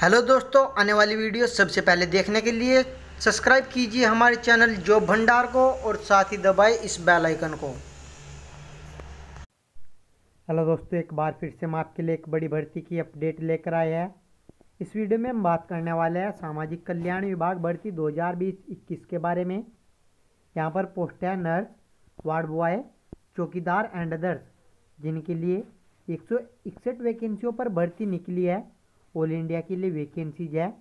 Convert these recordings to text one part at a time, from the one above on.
Hello दोस्तों, आने वाली वीडियो सबसे पहले देखने के लिए सब्सक्राइब कीजिए हमारे चैनल जॉब भंडार को और साथ ही दबाए इस बेल आइकन को। हेलो दोस्तों, एक बार फिर से हम आपके लिए एक बड़ी भर्ती की अपडेट लेकर आए हैं। इस वीडियो में हम बात करने वाले हैं सामाजिक कल्याण विभाग भर्ती 2020-21 के बारे में। यहाँ पर पोस्ट है, नर्स, वार्ड बॉय, चौकीदार एंड अदर्स जिनके लिए एक वैकेंसियों पर भर्ती निकली है। ऑल इंडिया के लिए वैकेंसीज है।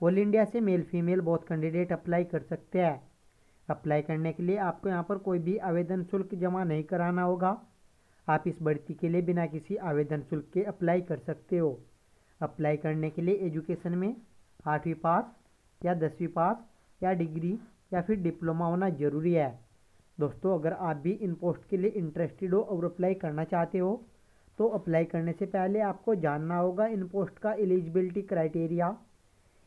ऑल इंडिया से मेल फीमेल बहुत कैंडिडेट अप्लाई कर सकते हैं। अप्लाई करने के लिए आपको यहाँ पर कोई भी आवेदन शुल्क जमा नहीं कराना होगा। आप इस भर्ती के लिए बिना किसी आवेदन शुल्क के अप्लाई कर सकते हो। अप्लाई करने के लिए एजुकेशन में आठवीं पास या दसवीं पास या डिग्री या फिर डिप्लोमा होना ज़रूरी है। दोस्तों, अगर आप भी इन पोस्ट के लिए इंटरेस्टेड हो और अप्लाई करना चाहते हो तो अप्लाई करने से पहले आपको जानना होगा इन पोस्ट का eligibility criteria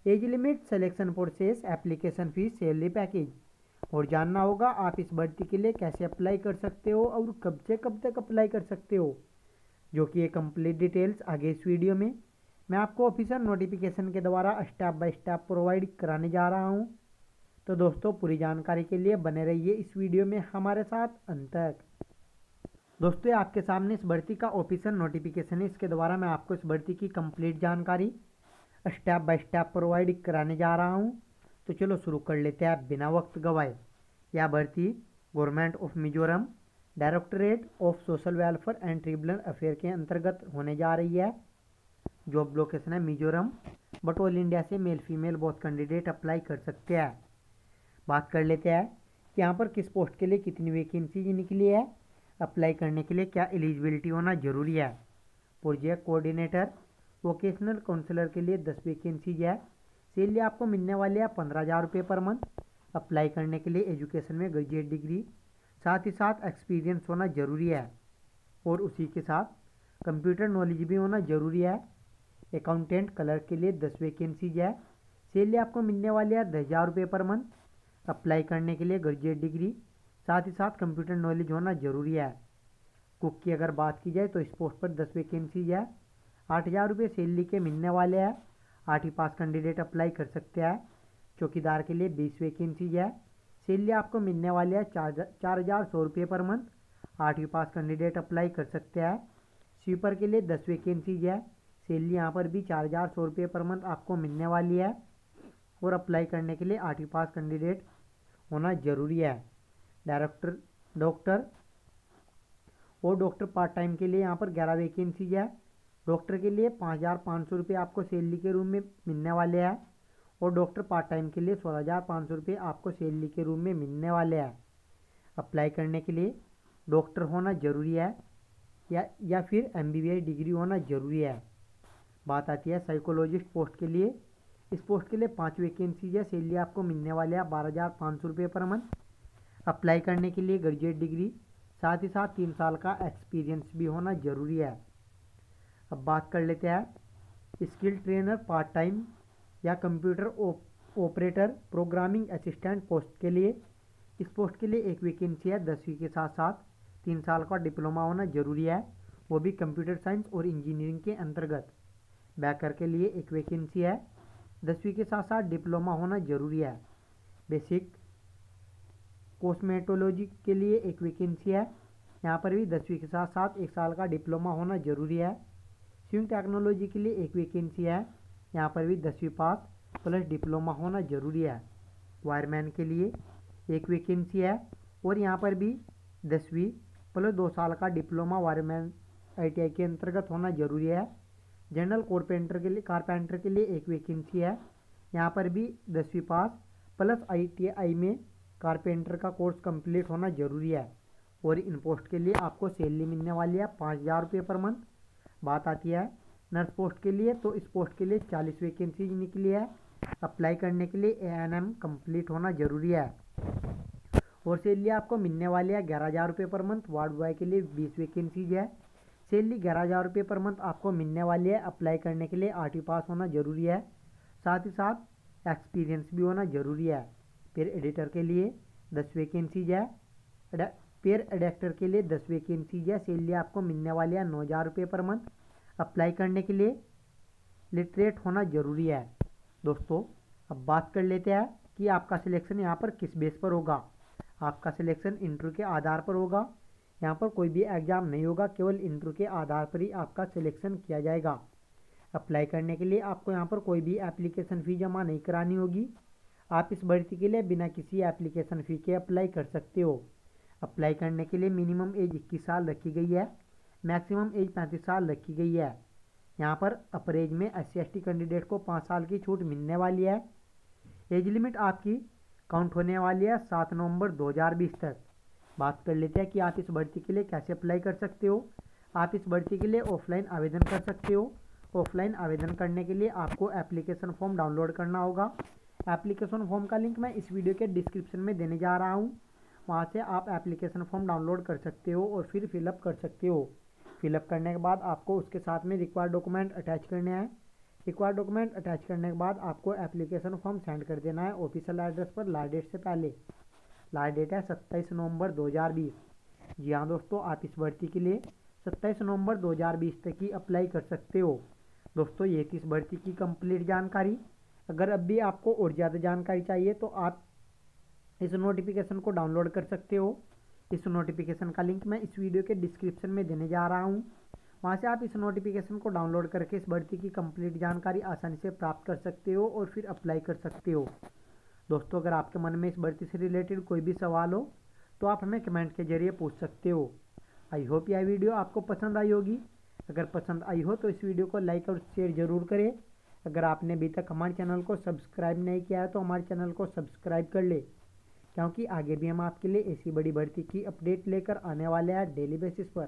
age limit selection process application fees salary package और जानना होगा आप इस भर्ती के लिए कैसे अप्लाई कर सकते हो और कब से कब तक अप्लाई कर सकते हो, जो कि ये कंप्लीट डिटेल्स आगे इस वीडियो में मैं आपको ऑफिसर नोटिफिकेशन के द्वारा स्टेप बाय स्टेप प्रोवाइड कराने जा रहा हूँ। तो दोस्तों, पूरी जानकारी के लिए बने रहिए इस वीडियो में हमारे साथ अंत तक। दोस्तों आपके सामने इस भर्ती का ऑफिशियल नोटिफिकेशन है। इसके द्वारा मैं आपको इस भर्ती की कंप्लीट जानकारी स्टेप बाय स्टेप प्रोवाइड कराने जा रहा हूँ। तो चलो शुरू कर लेते हैं आप बिना वक्त गवाए। यह भर्ती government of Mizoram, directorate of social welfare and tribunal affair के अंतर्गत होने जा रही है। जॉब लोकेशन है मिजोरम, बट ऑल इंडिया से मेल फीमेल बहुत कैंडिडेट अप्लाई कर सकते हैं। बात कर लेते हैं कि यहाँ पर किस पोस्ट के लिए कितनी वैकेंसी निकली है। अप्लाई करने के लिए क्या एलिजिबिलिटी होना ज़रूरी है? प्रोजेक्ट कोऑर्डिनेटर, वोकेशनल काउंसलर के लिए दस वैकेंसीज है। सैलरी आपको मिलने वाली है पंद्रह हज़ार रुपये पर मंथ। अप्लाई करने के लिए एजुकेशन में ग्रेजुएट डिग्री। साथ ही साथ एक्सपीरियंस होना ज़रूरी है। और उसी के साथ कंप्यूटर नॉलेज भी होना ज़रूरी है। अकाउंटेंट कलर के लिए दस वैकेंसीज है। सैलरी आपको मिलने वाली है दस हज़ार रुपये पर मंथ। अप्लाई करने के लिए ग्रेजुएट डिग्री। साथ ही साथ कंप्यूटर नॉलेज होना ज़रूरी है। कुक की अगर बात की जाए तो इस पोस्ट पर दस वैकेंसीज है, आठ हज़ार रुपये सैलरी के मिलने वाले हैं। आठवीं पास कैंडिडेट अप्लाई कर सकते हैं। चौकीदार के लिए बीस वैकेंसीज है। सैलरी आपको मिलने वाले है चार चार हज़ार सौ रुपये पर मंथ आठवीं पास कैंडिडेट अप्लाई कर सकते हैं। स्वीपर के लिए दस वैकेंसीज है। सैलरी यहाँ पर भी चार हज़ार सौ रुपये पर मंथ आपको मिलने वाली है। और अप्लाई करने के लिए आठवीं पास कैंडिडेट होना ज़रूरी है। Director, doctor. और डॉक्टर पार्ट टाइम के लिए यहाँ पर ग्यारह वैकेंसीज है। डॉक्टर के लिए पाँच हज़ार पाँच सौ रुपये आपको सैलरी के रूम में मिलने वाले हैं और डॉक्टर पार्ट टाइम के लिए सोलह हज़ार पाँच सौ रुपये आपको सैलरी के रूम में मिलने वाले हैं। अप्लाई करने के लिए डॉक्टर होना ज़रूरी है या या फिर एम डिग्री होना ज़रूरी है। बात आती है साइकोलॉजिस्ट पोस्ट के लिए। इस पोस्ट के लिए पाँच वैकेंसीज है, सैलरी आपको मिलने वाले हैं बारह हज़ार पाँच सौ रुपये पर मंथ। अप्लाई करने के लिए ग्रेजुएट डिग्री साथ ही साथ तीन साल का एक्सपीरियंस भी होना ज़रूरी है। अब बात कर लेते हैं स्किल ट्रेनर पार्ट टाइम या computer operator programming assistant post के लिए। इस पोस्ट के लिए एक वैकेंसी है दसवीं के साथ साथ। तीन साल का डिप्लोमा होना ज़रूरी है, वो भी कंप्यूटर साइंस और इंजीनियरिंग के अंतर्गत। बैकर के लिए एक वैकेंसी है, दसवीं के साथ साथ डिप्लोमा होना ज़रूरी है। बेसिक कॉस्मेटोलॉजी के लिए एक वैकेंसी है। यहाँ पर भी दसवीं के साथ साथ एक साल का डिप्लोमा होना ज़रूरी है। स्विंग टेक्नोलॉजी के लिए एक वैकेंसी है। यहाँ पर भी दसवीं पास प्लस डिप्लोमा होना ज़रूरी है। वायरमैन के लिए एक वैकेंसी है और यहाँ पर भी दसवीं प्लस दो साल का डिप्लोमा वायरमैन आई के अंतर्गत होना ज़रूरी है। जनरल कारपेंटर के लिए कारपेंटर के लिए एक वैकेंसी है। यहाँ पर भी दसवीं पास प्लस आईटीआई में कारपेंटर का कोर्स कंप्लीट होना ज़रूरी है और इन पोस्ट के लिए आपको सैलरी मिलने वाली है पाँच हज़ार रुपये पर मंथ। बात आती है नर्स पोस्ट के लिए तो इस पोस्ट के लिए चालीस वैकेंसीज निकली है। अप्लाई करने के लिए ए एन एम कंप्लीट होना ज़रूरी है। और सैलरी आपको मिलने वाली है ग्यारह हज़ार रुपये पर मंथ। वार्ड बॉय के लिए बीस वैकेंसीज है। सैलरी ग्यारह हज़ार रुपये पर मंथ आपको मिलने वाली है। अप्लाई करने के लिए आर पास होना ज़रूरी है। साथ ही साथ एक्सपीरियंस भी होना ज़रूरी है। पेयर एडिटर के लिए दस वैकेंसीज है। पेयर एडिटर के लिए दस वैकेंसीज है। सैलरी आपको मिलने वाली है नौ हज़ार रुपये पर मंथ। अप्लाई करने के लिए लिटरेट होना ज़रूरी है। दोस्तों, अब बात कर लेते हैं कि आपका सिलेक्शन यहाँ पर किस बेस पर होगा। आपका सिलेक्शन इंटरव्यू के आधार पर होगा। यहाँ पर कोई भी एग्ज़ाम नहीं होगा, केवल इंटरव्यू के आधार पर ही आपका सिलेक्शन किया जाएगा। अप्लाई करने के लिए आपको यहाँ पर कोई भी एप्लीकेशन फ़ी जमा नहीं करानी होगी। आप इस भर्ती के लिए बिना किसी एप्लीकेशन फ़ी के अप्लाई कर सकते हो। अप्लाई करने के लिए मिनिमम एज इक्कीस साल रखी गई है, मैक्सिमम एज पैंतीस साल रखी गई है। यहाँ पर अपर एज में एस सी कैंडिडेट को पाँच साल की छूट मिलने वाली है। एज लिमिट आपकी काउंट होने वाली है सात नवंबर 2020 तक। बात कर लेते हैं कि आप इस भर्ती के लिए कैसे अप्लाई कर सकते हो। आप इस भर्ती के लिए ऑफलाइन आवेदन कर सकते हो। ऑफलाइन आवेदन करने के लिए आपको एप्लीकेशन फॉर्म डाउनलोड करना होगा। एप्लीकेशन फॉर्म का लिंक मैं इस वीडियो के डिस्क्रिप्शन में देने जा रहा हूँ। वहाँ से आप एप्लीकेशन फॉर्म डाउनलोड कर सकते हो और फिर फिलअप कर सकते हो। फिलअप करने के बाद आपको उसके साथ में रिक्वायर्ड डॉक्यूमेंट अटैच करने हैं। रिक्वायर्ड डॉक्यूमेंट अटैच करने के बाद आपको एप्लीकेशन फॉर्म सेंड कर देना है ऑफिशियल एड्रेस पर लास्ट डेट से पहले। लास्ट डेट है सत्ताईस नवंबर 2020 जी हाँ दोस्तों, आप इस भर्ती के लिए सत्ताईस नवंबर 2020 तक ही अप्लाई कर सकते हो। दोस्तों, ये थी इस भर्ती की कंप्लीट जानकारी। अगर अब भी आपको और ज़्यादा जानकारी चाहिए तो आप इस नोटिफिकेशन को डाउनलोड कर सकते हो। इस नोटिफिकेशन का लिंक मैं इस वीडियो के डिस्क्रिप्शन में देने जा रहा हूँ। वहाँ से आप इस नोटिफिकेशन को डाउनलोड करके इस भर्ती की कंप्लीट जानकारी आसानी से प्राप्त कर सकते हो और फिर अप्लाई कर सकते हो। दोस्तों, अगर आपके मन में इस भर्ती से रिलेटेड कोई भी सवाल हो तो आप हमें कमेंट के ज़रिए पूछ सकते हो। आई होप यह वीडियो आपको पसंद आई होगी। अगर पसंद आई हो तो इस वीडियो को लाइक और शेयर ज़रूर करें। अगर आपने अभी तक हमारे चैनल को सब्सक्राइब नहीं किया है तो हमारे चैनल को सब्सक्राइब कर ले, क्योंकि आगे भी हम आपके लिए ऐसी बड़ी भर्ती की अपडेट लेकर आने वाले हैं डेली बेसिस पर।